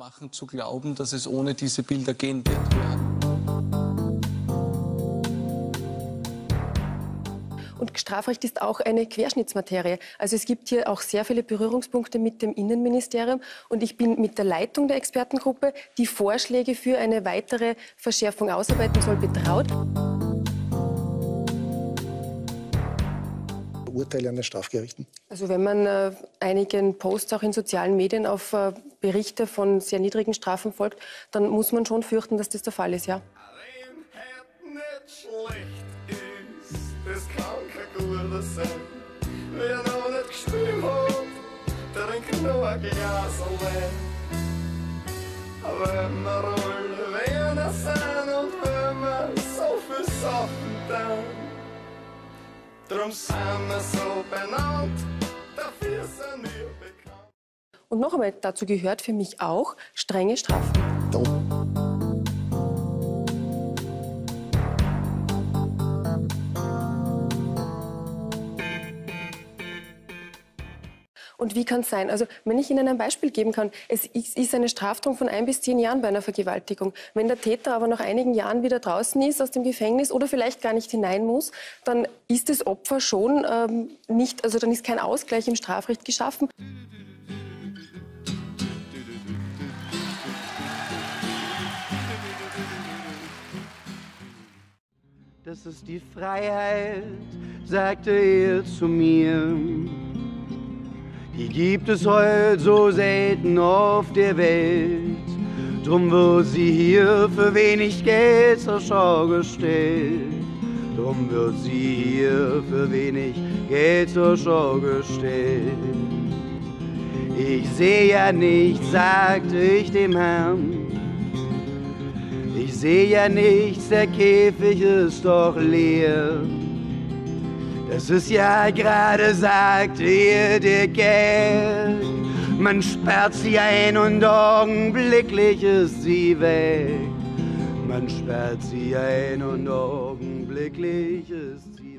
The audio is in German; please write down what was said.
machen zu glauben, dass es ohne diese Bilder gehen wird. Und Strafrecht ist auch eine Querschnittsmaterie. Also es gibt hier auch sehr viele Berührungspunkte mit dem Innenministerium. Und ich bin mit der Leitung der Expertengruppe, die Vorschläge für eine weitere Verschärfung ausarbeiten soll, betraut. Urteile an den Strafgerichten? Also wenn man äh, einigen Posts auch in sozialen Medien auf äh, Berichte von sehr niedrigen Strafen folgt, dann muss man schon fürchten, dass das der Fall ist, ja. Wem het nicht schlecht ist, das kann kein guter sein. Wer noch nicht gespielt hat, trinkt nur ein Glas allein. Wenn Wiener sind und wenn wir so viel Sachen tun, drum sind wir so benannt, dafür sind wir bekannt. Und noch einmal, dazu gehört für mich auch strenge Strafen. Da Und wie kann es sein? Also, wenn ich Ihnen ein Beispiel geben kann, es ist eine Strafdrohung von ein bis zehn Jahren bei einer Vergewaltigung. Wenn der Täter aber nach einigen Jahren wieder draußen ist aus dem Gefängnis oder vielleicht gar nicht hinein muss, dann ist das Opfer schon ähm, nicht, also dann ist kein Ausgleich im Strafrecht geschaffen. Das ist die Freiheit, sagte er zu mir. Die gibt es heute so selten auf der Welt. Drum wird sie hier für wenig Geld zur Schau gestellt. Drum wird sie hier für wenig Geld zur Schau gestellt. Ich sehe ja nichts, sagte ich dem Herrn. Ich sehe ja nichts, der Käfig ist doch leer. Das ist ja gerade, sagte ihr der Geld. Man sperrt sie ein und augenblicklich ist sie weg. Man sperrt sie ein und augenblicklich ist sie